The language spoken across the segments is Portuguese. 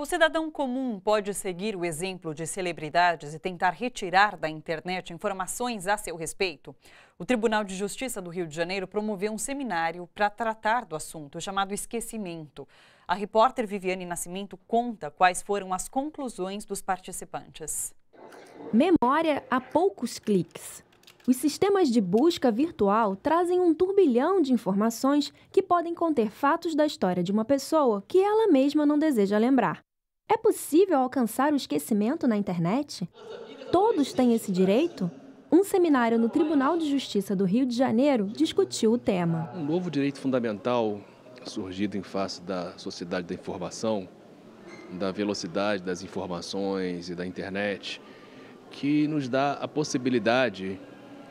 O cidadão comum pode seguir o exemplo de celebridades e tentar retirar da internet informações a seu respeito. O Tribunal de Justiça do Rio de Janeiro promoveu um seminário para tratar do assunto, chamado Esquecimento. A repórter Viviane Nascimento conta quais foram as conclusões dos participantes. Memória a poucos cliques. Os sistemas de busca virtual trazem um turbilhão de informações que podem conter fatos da história de uma pessoa que ela mesma não deseja lembrar. É possível alcançar o esquecimento na internet? Todos têm esse direito? Um seminário no Tribunal de Justiça do Rio de Janeiro discutiu o tema. Um novo direito fundamental surgido em face da sociedade da informação, da velocidade das informações e da internet, que nos dá a possibilidade,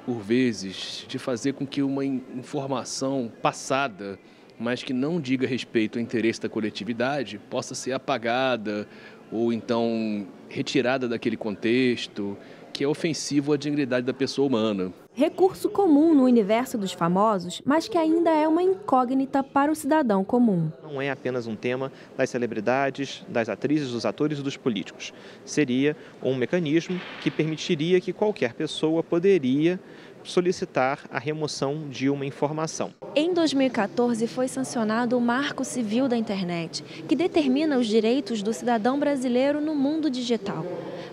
por vezes, de fazer com que uma informação passada mas que não diga respeito ao interesse da coletividade, possa ser apagada ou então retirada daquele contexto que é ofensivo à dignidade da pessoa humana. Recurso comum no universo dos famosos, mas que ainda é uma incógnita para o cidadão comum. Não é apenas um tema das celebridades, das atrizes, dos atores e dos políticos. Seria um mecanismo que permitiria que qualquer pessoa poderia solicitar a remoção de uma informação. Em 2014 foi sancionado o Marco Civil da Internet, que determina os direitos do cidadão brasileiro no mundo digital.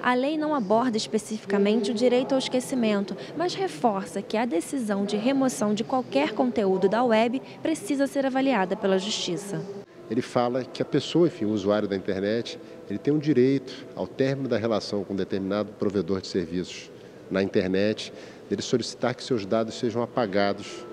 A lei não aborda especificamente o direito ao esquecimento, mas reforça que a decisão de remoção de qualquer conteúdo da web precisa ser avaliada pela Justiça. Ele fala que a pessoa, enfim, o usuário da internet, ele tem um direito ao término da relação com um determinado provedor de serviços na internet, dele solicitar que seus dados sejam apagados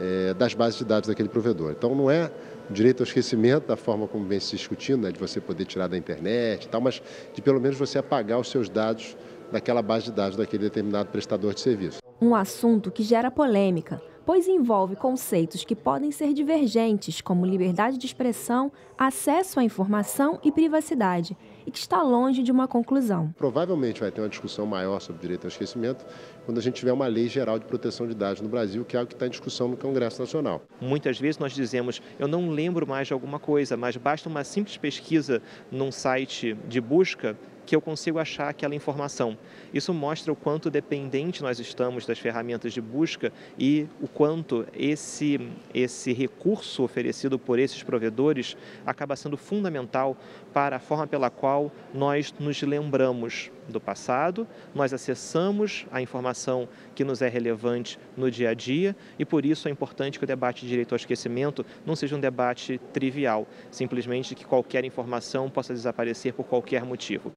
é, das bases de dados daquele provedor. Então, não é o direito ao esquecimento da forma como vem se discutindo, né, de você poder tirar da internet e tal, mas de pelo menos você apagar os seus dados daquela base de dados daquele determinado prestador de serviço. Um assunto que gera polêmica, pois envolve conceitos que podem ser divergentes, como liberdade de expressão, acesso à informação e privacidade, e que está longe de uma conclusão. Provavelmente vai ter uma discussão maior sobre direito ao esquecimento quando a gente tiver uma lei geral de proteção de dados no Brasil, que é algo que está em discussão no Congresso Nacional. Muitas vezes nós dizemos, eu não lembro mais de alguma coisa, mas basta uma simples pesquisa num site de busca que eu consigo achar aquela informação. Isso mostra o quanto dependente nós estamos das ferramentas de busca e o quanto esse, esse recurso oferecido por esses provedores acaba sendo fundamental para a forma pela qual nós nos lembramos do passado, nós acessamos a informação que nos é relevante no dia a dia e por isso é importante que o debate de direito ao esquecimento não seja um debate trivial, simplesmente que qualquer informação possa desaparecer por qualquer motivo.